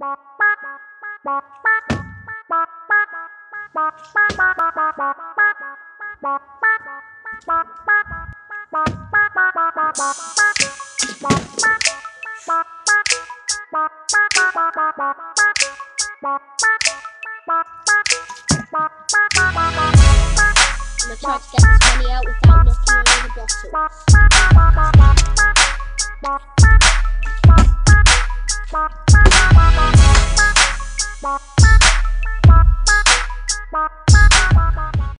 I'm gonna try to get this money out without knocking over the bottles. Bye.